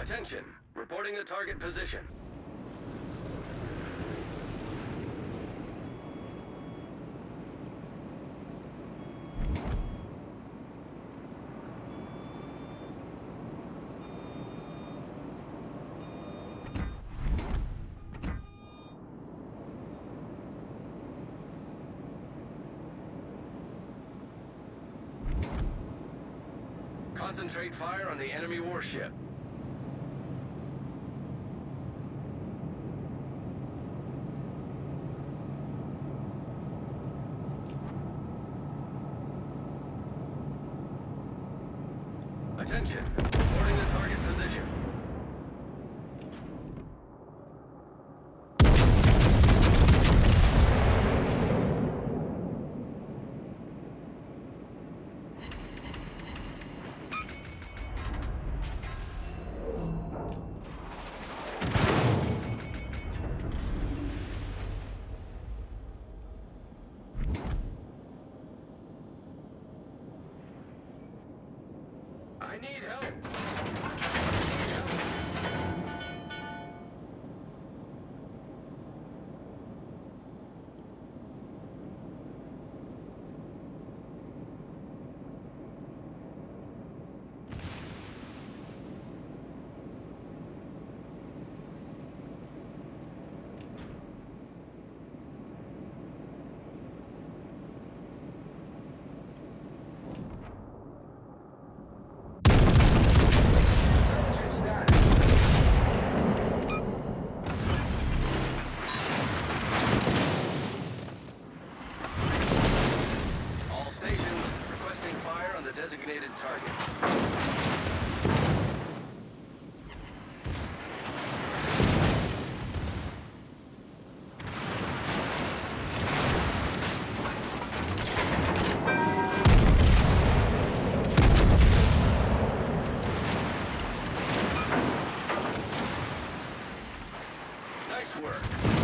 Attention. Reporting the target position. Concentrate fire on the enemy warship. Attention. Work.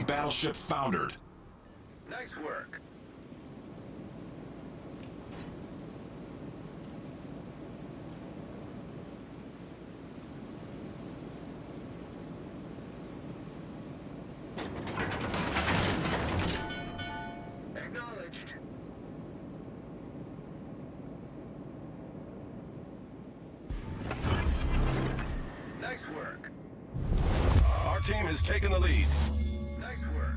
Enemy battleship foundered. Nice work. Acknowledged. Nice work. Our team has taken the lead. Nice work.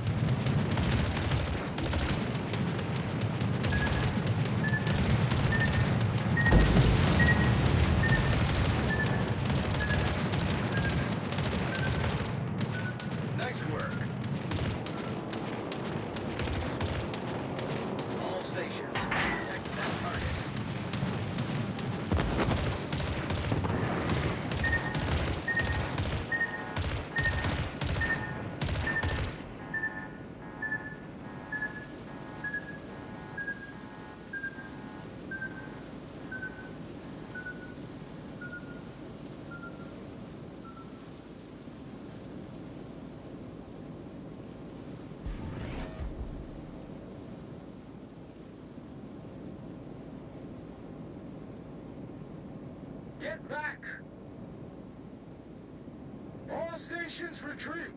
Get back! All stations retreat!